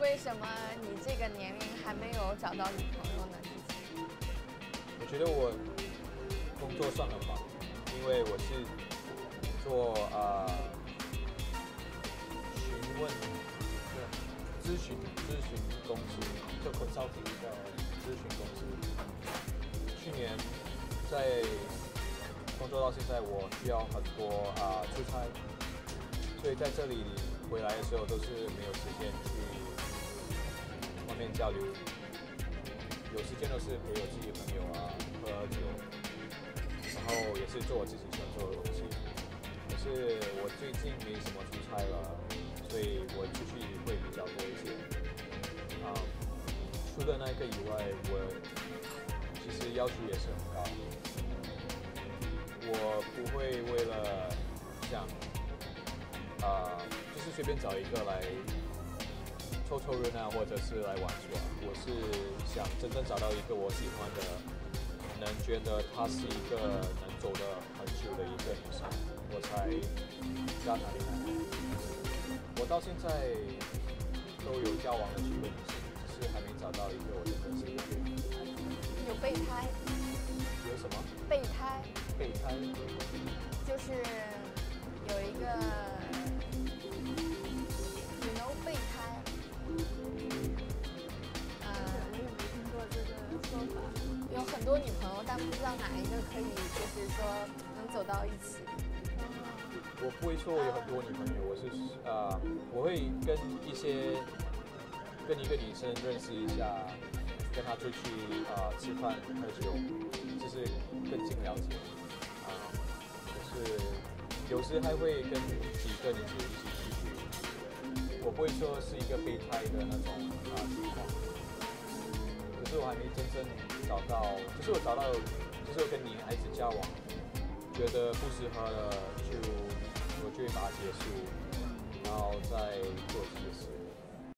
为什么你这个年龄还没有找到女朋友呢？我觉得我工作上很忙，因为我是做啊、询问咨询咨询公司，就 consulting 的咨询公司。去年在工作到现在，我需要很多啊、出差，所以在这里回来的时候都是没有时间去外面交流。有时间都是陪我自己朋友啊，喝酒，然后也是做我自己喜欢做的东西。可是我最近没什么出差了，所以我出去会比较多一些。啊、除了那个以外，我其实要求也是很高。我不会为了、随便找一个来凑凑热闹，或者是来玩耍。我是想真正找到一个我喜欢的，能觉得她是一个能走得很久的一个女生，我才加她恋爱。我到现在都有交往的几个女生，只是还没找到一个我真的是有备胎，有什么备胎备胎。就是有一个很多女朋友，但不知道哪一个可以，就是说能走到一起。我不会说我有很多女朋友，我是啊、我会跟一些跟一个女生认识一下，跟她出去啊、吃饭喝酒，就是更近了解啊、可是有时还会跟几个女生一起出去，我不会说是一个备胎的那种啊、情况，没真正找到，就是我找到，就是我跟女孩子交往。觉得不适合了，就我就会把它结束，然后再做一些事。